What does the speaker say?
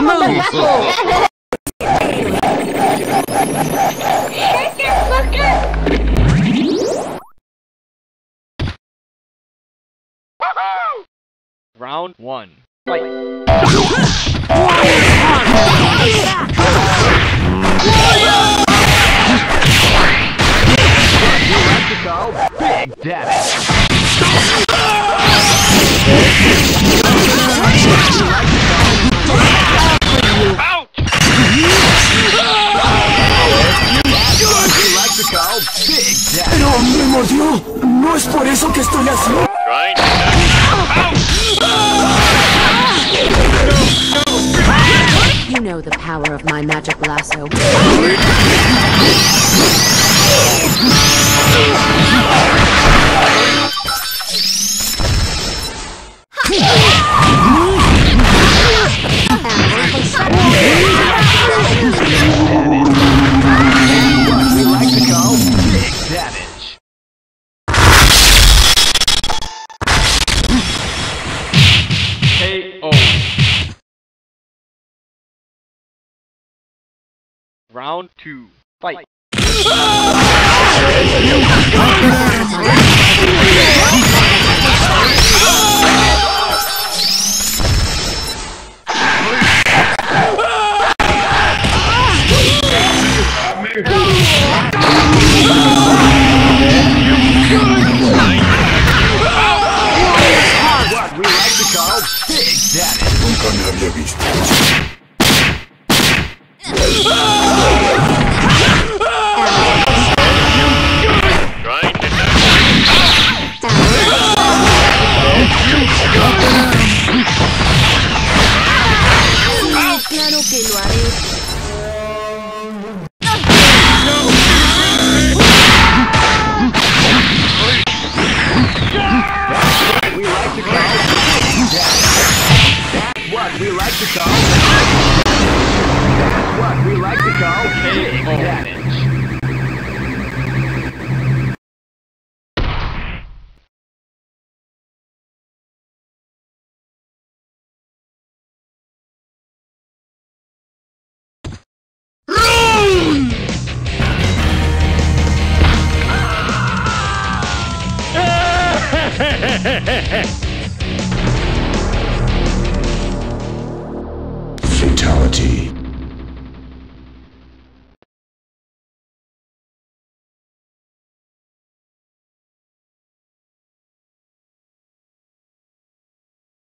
move! Round one. Big damage! mordió. No es por eso que estoy así. You know the power of my magic lasso. Round two. Fight. Fatality.